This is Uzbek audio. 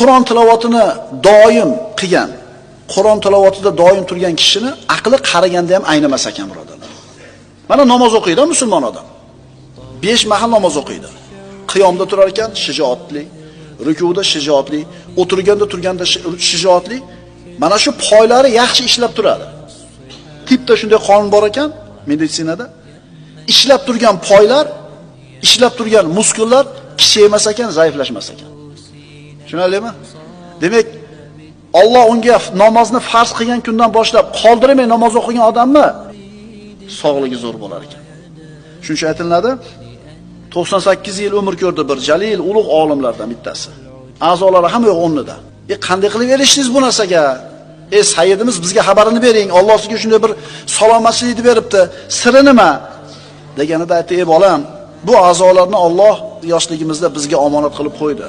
Qur'on tilovatini doim qilgan, Qur'on tilovatida doim turgan kishini aqli qaraganda ham aynamas ekan, birodarlar. Mana namoz o'qiydi musulmon odam. 5 mahal namoz o'qiydi. Qiyomda turar ekan, shijoatli, rukuda shijoatli, o'tirganda turganda shijoatli. Mana shu poylari yaxshi ishlab turadi. Tipda shunday qonun bor ekan meditsinada. Ishlab turgan poylar, ishlab turgan muskullar kichaymas ekan, zaiflashmas ekan. Tushunarlimi? Demak, Alloh unga namozni farz qilgan kundan boshlab qoldirmay namoz o'qigan odamni sog'ligi zo'r bo'lar ekan. Shuning aytiladi, 98 yil umr ko'rdi bir jalil ulug' olimlardan bittasi. A'zolari ham yo'q o'rnida. E qanday qilib erishdingiz bu narsaga? Ey sayyidimiz bizga xabarini bering. Alloh sizga shunday bir salomatlikni beribdi. Siri nima? deganida aytdi, "Ey bolam, bu a'zolarni Alloh yoshligimizda bizga omonat qilib qo'ydi.